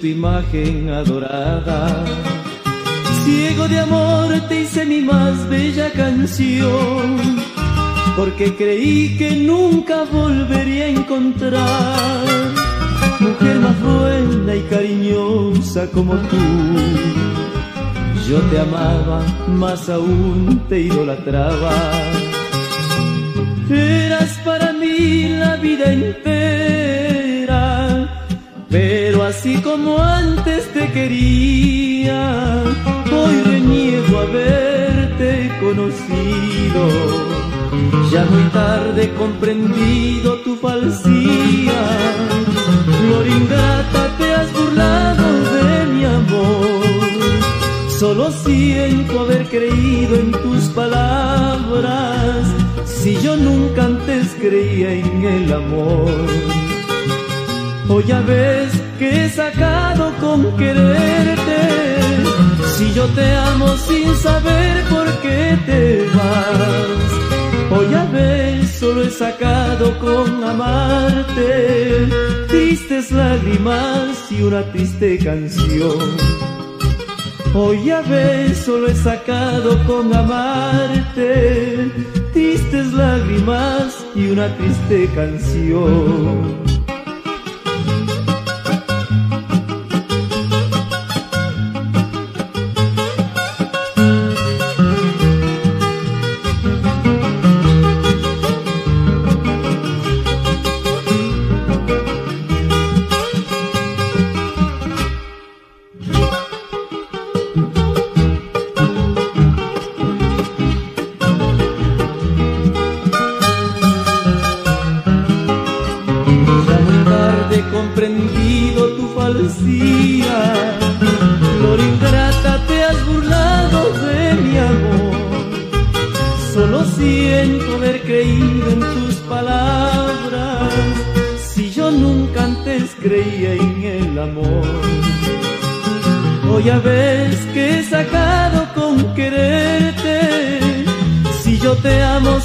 tu imagen adorada. Ciego de amor te hice mi más bella canción, porque creí que nunca volvería a encontrar mujer más buena y cariñosa como tú. Yo te amaba, más aún te idolatraba. Eras para mí la vida entera, así como antes te quería, hoy reniego haberte conocido. Ya muy tarde comprendido tu falsía, flor ingrata te has burlado de mi amor. Solo siento haber creído en tus palabras, si yo nunca antes creía en el amor. Hoy he sacado con quererte, si yo te amo sin saber por qué te vas. Hoy ya ves, solo he sacado con amarte, tristes lágrimas y una triste canción. Hoy ya ves, solo he sacado con amarte tristes lágrimas y una triste canción.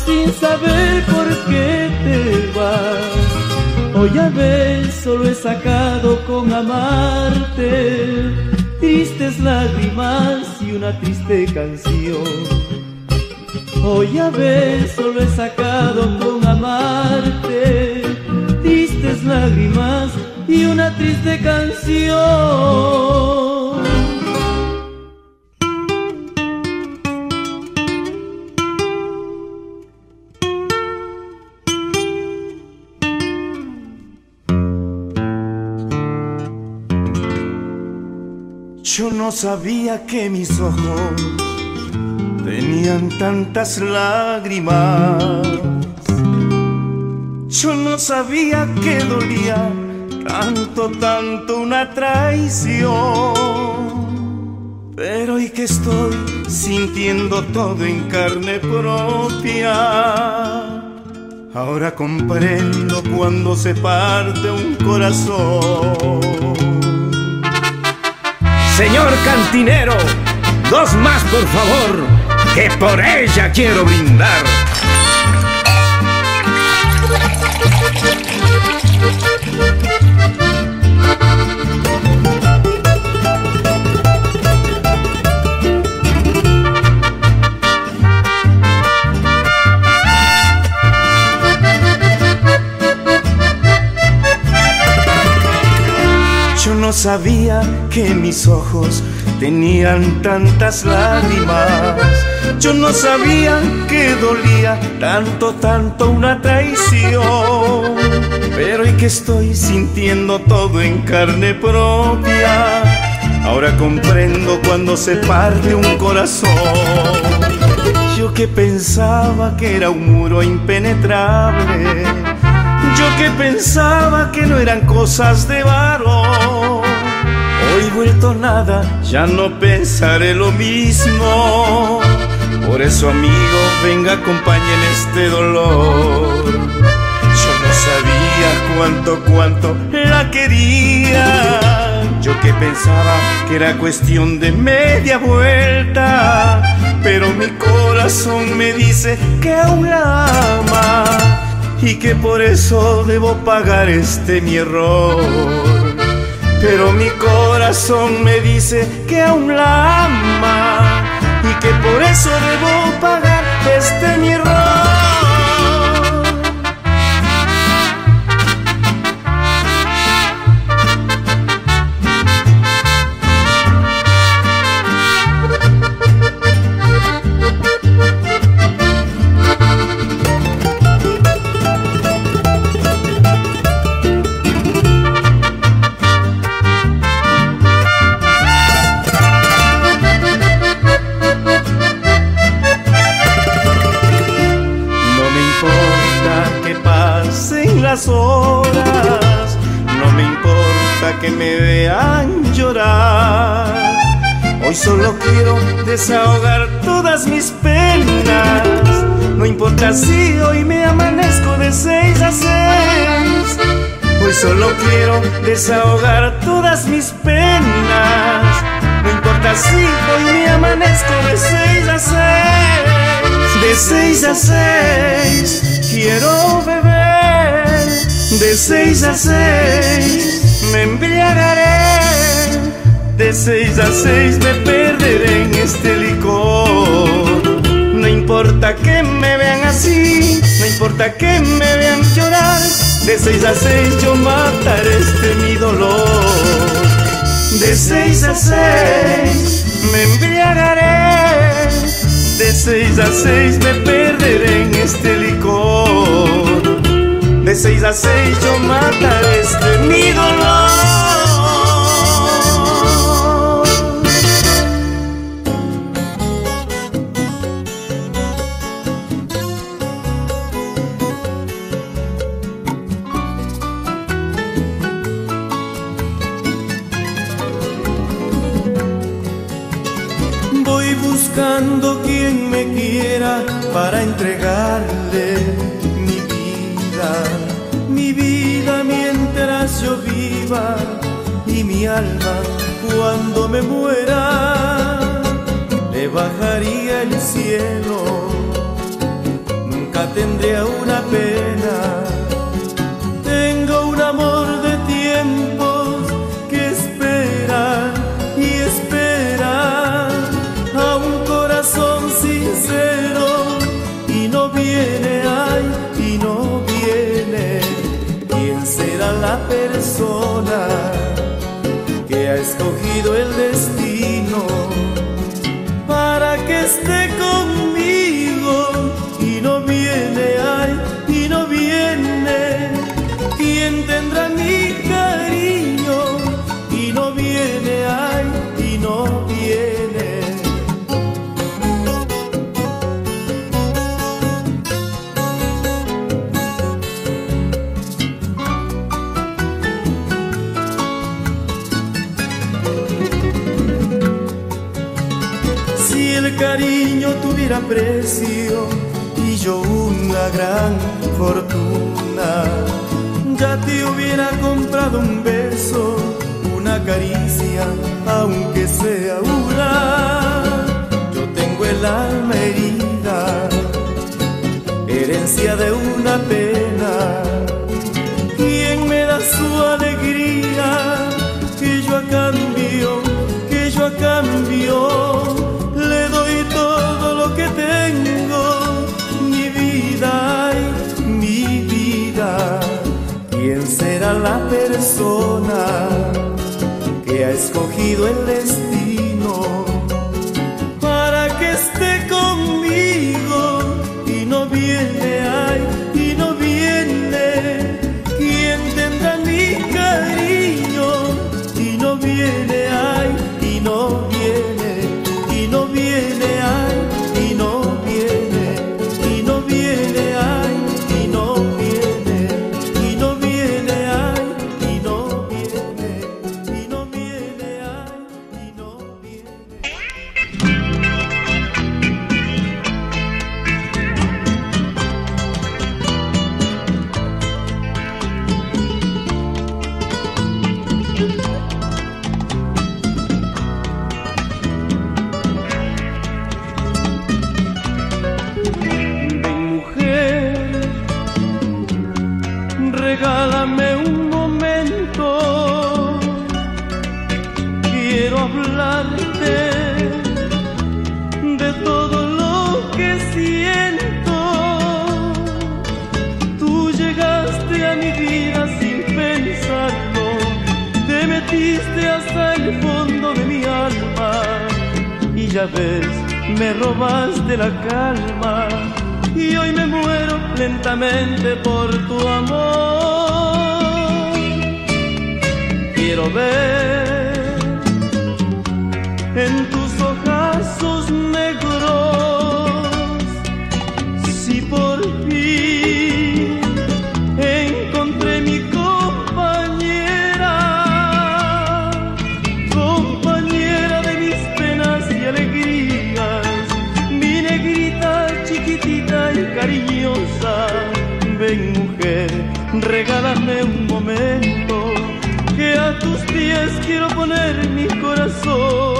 Sin saber por qué te vas. Hoy ya ves, solo he sacado con amarte tristes lágrimas y una triste canción. Hoy ya ves, solo he sacado con amarte tristes lágrimas y una triste canción. Yo no sabía que mis ojos tenían tantas lágrimas. Yo no sabía que dolía tanto, tanto una traición. Pero hoy que estoy sintiendo todo en carne propia. Ahora comprendo cuando se parte un corazón. Señor cantinero, dos más por favor, que por ella quiero brindar. Sabía que mis ojos tenían tantas lágrimas. Yo no sabía que dolía tanto, tanto una traición. Pero hoy que estoy sintiendo todo en carne propia, ahora comprendo cuando se parte un corazón. Yo que pensaba que era un muro impenetrable. Yo que pensaba que no eran cosas de varón. Hoy vuelto nada, ya no pensaré lo mismo. Por eso, amigo, venga, acompañen este dolor. Yo no sabía cuánto, cuánto la quería. Yo que pensaba que era cuestión de media vuelta. Pero mi corazón me dice que aún la ama y que por eso debo pagar este mi error. Pero mi corazón me dice que aún la ama y que por eso debo pagar este mi error. De seis a seis me embriagaré, de seis a seis me perderé en este licor. No importa que me vean así, no importa que me vean llorar, de seis a seis yo mataré este mi dolor. De seis a seis me embriagaré, de seis a seis me perderé en este licor. De seis a seis yo mataré este mi mi alma cuando me muera le bajaría el cielo, nunca tendría una pena, precio y yo una gran fortuna, ya te hubiera comprado un beso, una caricia, aunque sea una. Yo tengo el alma herida, herencia de una pena. ¿Quién me da su alegría? Que yo a cambio, que yo a cambio ¿Quién será la persona que ha escogido el destino hablarte de todo lo que siento. Tú llegaste a mi vida sin pensarlo, te metiste hasta el fondo de mi alma y ya ves, me robaste la calma y hoy me muero lentamente por tu amor. Quiero ver en tus ojazos negros si por fin encontré mi compañera, compañera de mis penas y alegrías, mi negrita chiquitita y cariñosa. Ven mujer, regálame un momento que a tus pies quiero poner mi corazón.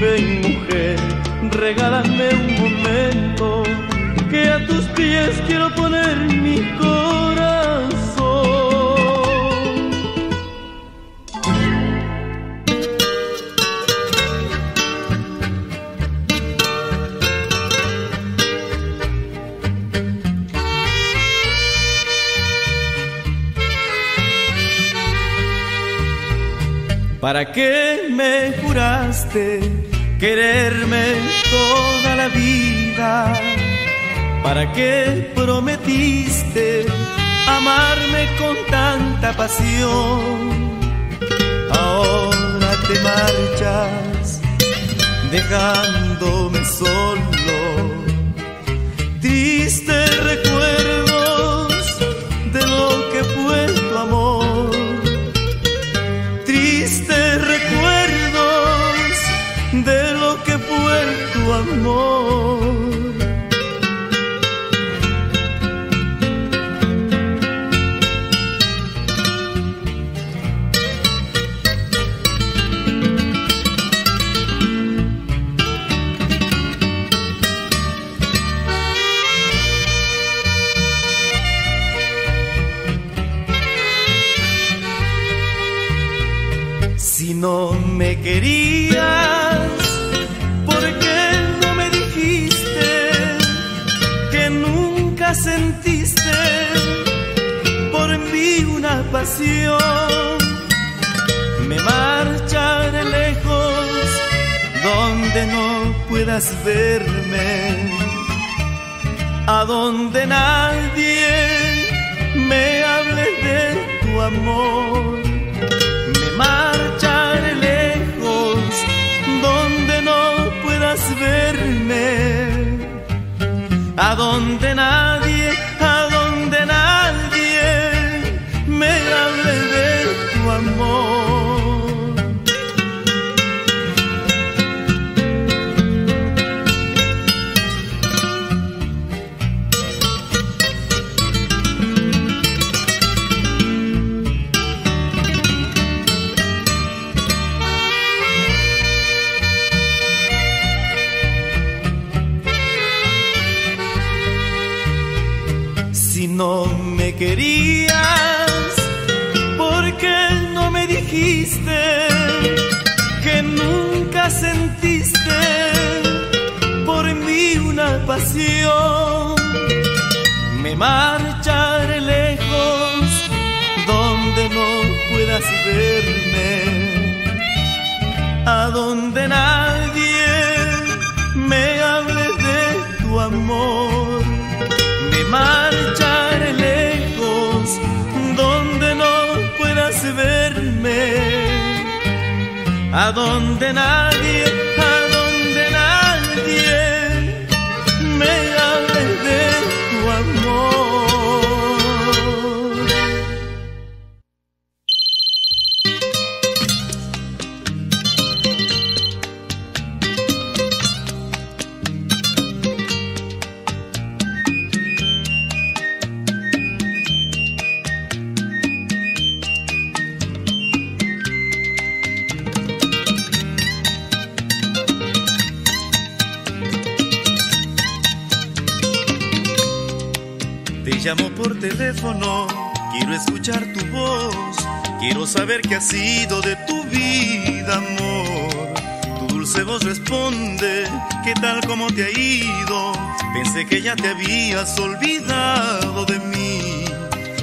Ven mujer, regálame un momento que a tus pies quiero poner mi corazón. ¿Para qué juraste quererme toda la vida? ¿Para qué prometiste amarme con tanta pasión? Ahora te marchas dejándome solo. Tristes recuerdos de lo que fue tu amor tristes recuerdos de lo que fue tu amor. Me marcharé lejos donde no puedas verme, a donde nadie me hable de tu amor. Me marcharé lejos donde no puedas verme, a donde nadie, a donde nadie, Te llamo por teléfono, quiero escuchar tu voz, quiero saber qué ha sido de tu vida, amor. Tu dulce voz responde, ¿qué tal como te ha ido? Pensé que ya te habías olvidado de mí.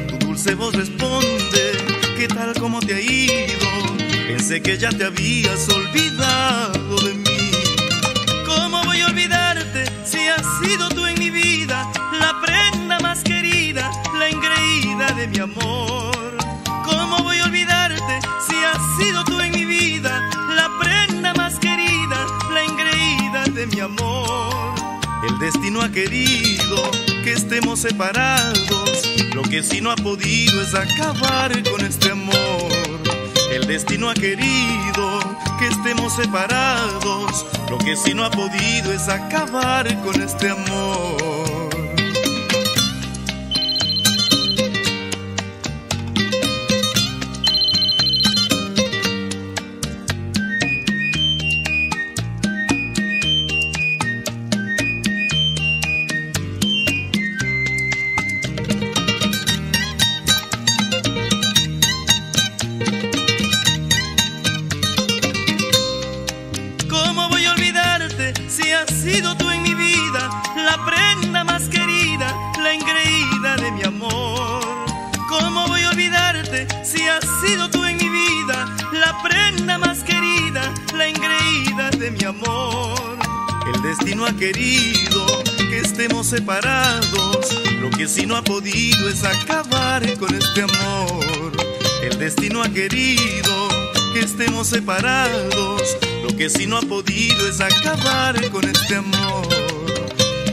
Tu dulce voz responde, ¿qué tal como te ha ido? Pensé que ya te habías olvidado de mí. ¿Cómo voy a olvidarte si has sido tú en mi vida más querida, la engreída de mi amor? ¿Cómo voy a olvidarte si has sido tú en mi vida la prenda más querida, la engreída de mi amor? El destino ha querido que estemos separados, lo que sí no ha podido es acabar con este amor. El destino ha querido que estemos separados. Lo que sí no ha podido es acabar con este amor. Que sí no ha podido es acabar con este amor.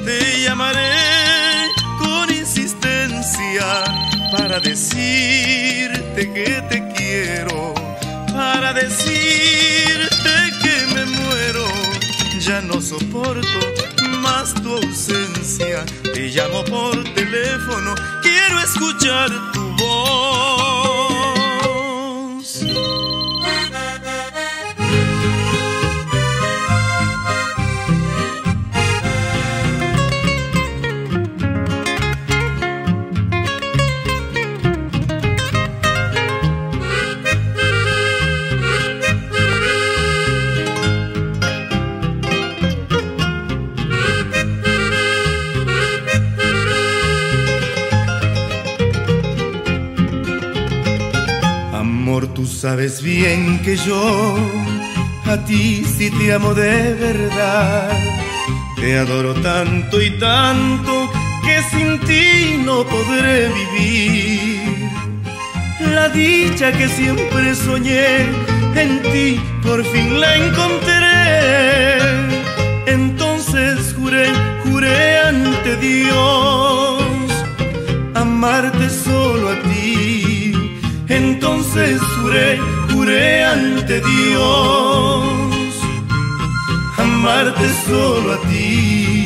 Te llamaré con insistencia para decirte que te quiero, para decirte que me muero. Ya no soporto más tu ausencia. Te llamo por teléfono, quiero escuchar tu voz. Sabes bien que yo a ti sí te amo de verdad. Te adoro tanto y tanto que sin ti no podré vivir. La dicha que siempre soñé en ti por fin la encontré. Entonces juré, juré ante Dios amarte solo a ti. Entonces juré, juré ante Dios amarte solo a ti.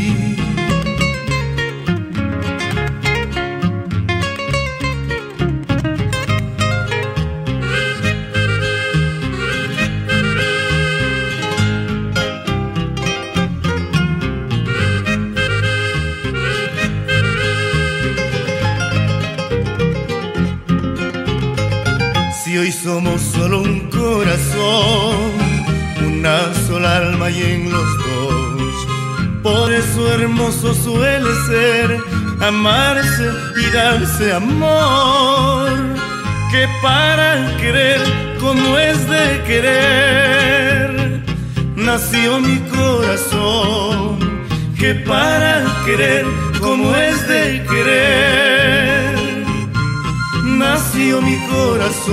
Si hoy somos solo un corazón, una sola alma y en los dos. Por eso hermoso suele ser amarse y darse amor. Que para querer como es de querer, nació mi corazón. que para querer como es de querer, nació mi corazón. Si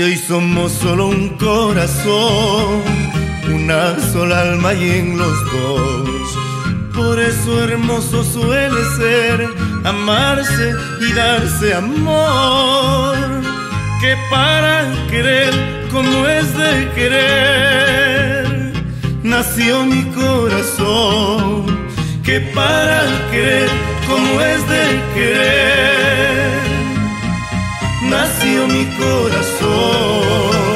hoy somos solo un corazón, una sola alma y en los dos. Por eso hermoso suele ser amarse y darse amor. Que para querer como es de querer, nació mi corazón. Que para querer como es de querer nació mi corazón.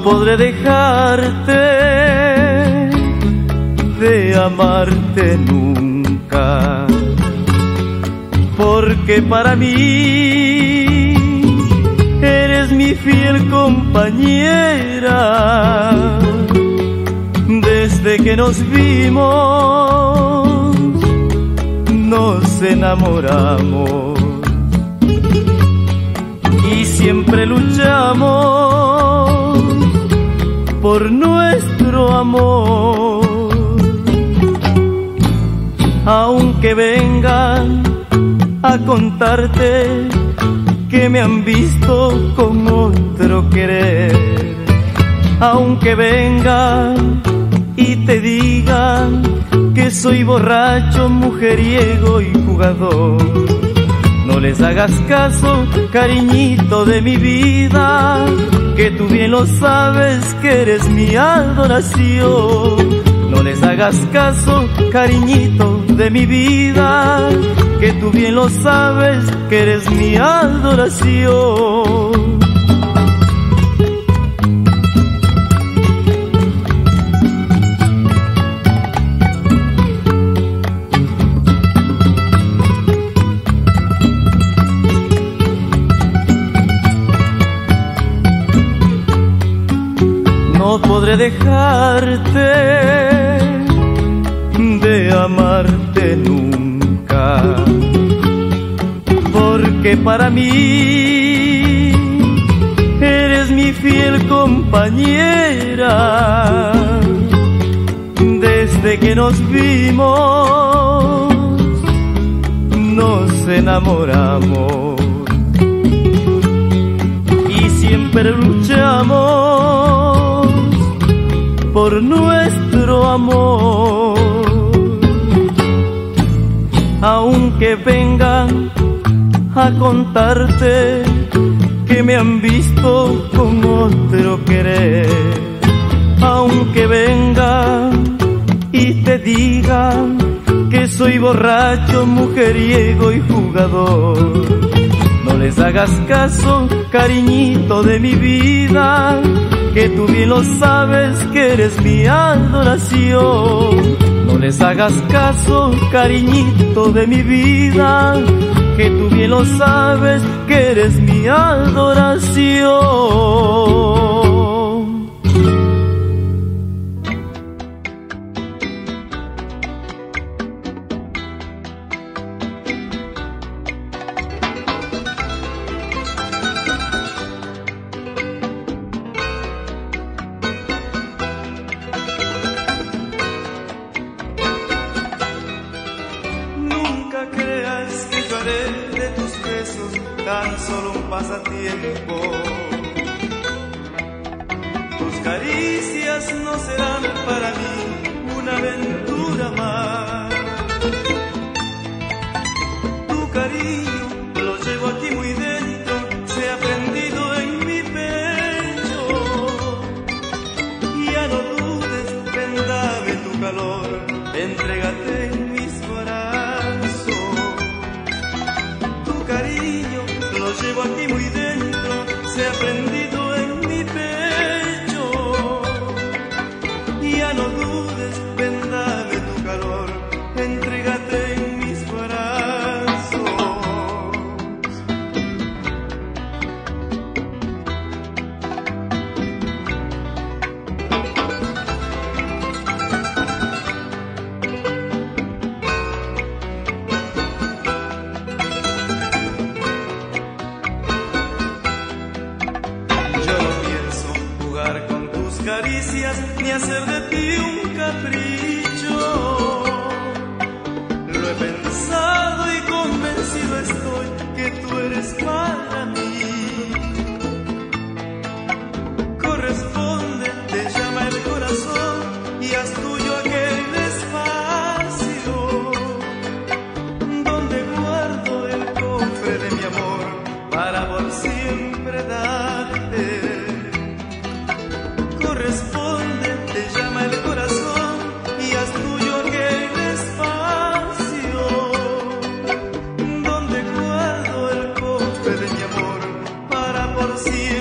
No podré dejarte de amarte nunca, porque para mí eres mi fiel compañera. Desde que nos vimos, nos enamoramos y siempre luchamos por nuestro amor. Aunque vengan a contarte que me han visto con otro querer, aunque vengan y te digan que soy borracho, mujeriego y jugador. No les hagas caso, cariñito de mi vida, que tú bien lo sabes que eres mi adoración. No les hagas caso, cariñito de mi vida, que tú bien lo sabes que eres mi adoración. Podré dejarte de amarte nunca, porque para mí eres mi fiel compañera. Desde que nos vimos, nos enamoramos y siempre luchamos por nuestro amor. Aunque vengan a contarte que me han visto con otro querer, aunque vengan y te digan que soy borracho, mujeriego y jugador. No les hagas caso, cariñito de mi vida, que tú bien lo sabes que eres mi adoración. No les hagas caso, cariñito de mi vida, que tú bien lo sabes que eres mi adoración. Tan solo un pasatiempo. Tus caricias no serán para mí una aventura más. caricias ni hacer de ti un capricho. por siempre.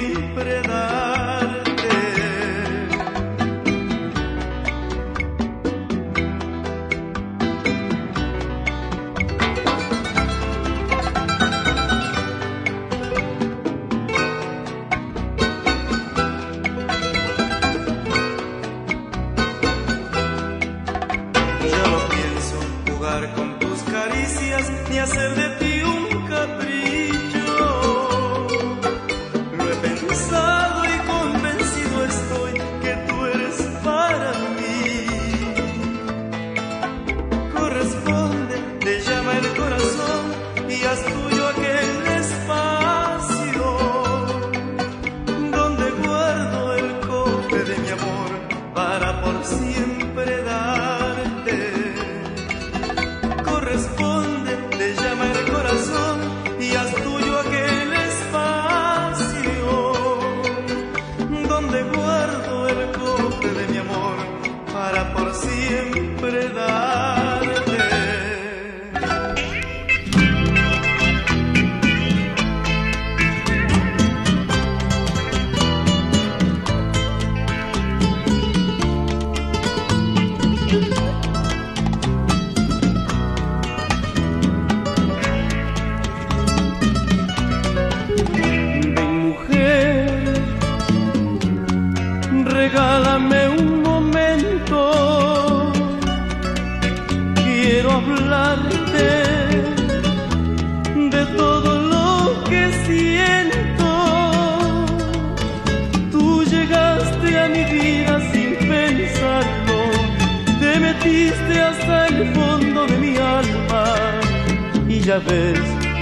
Ya ves,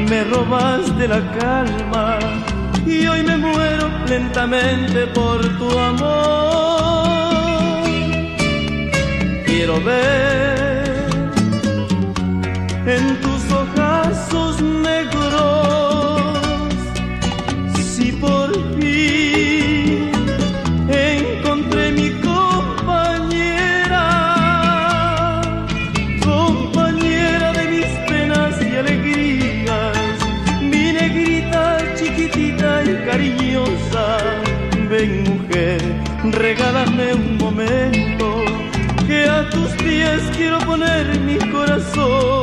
me robas de la calma y hoy me muero lentamente por tu amor. Quiero ver en tu quiero poner mi corazón.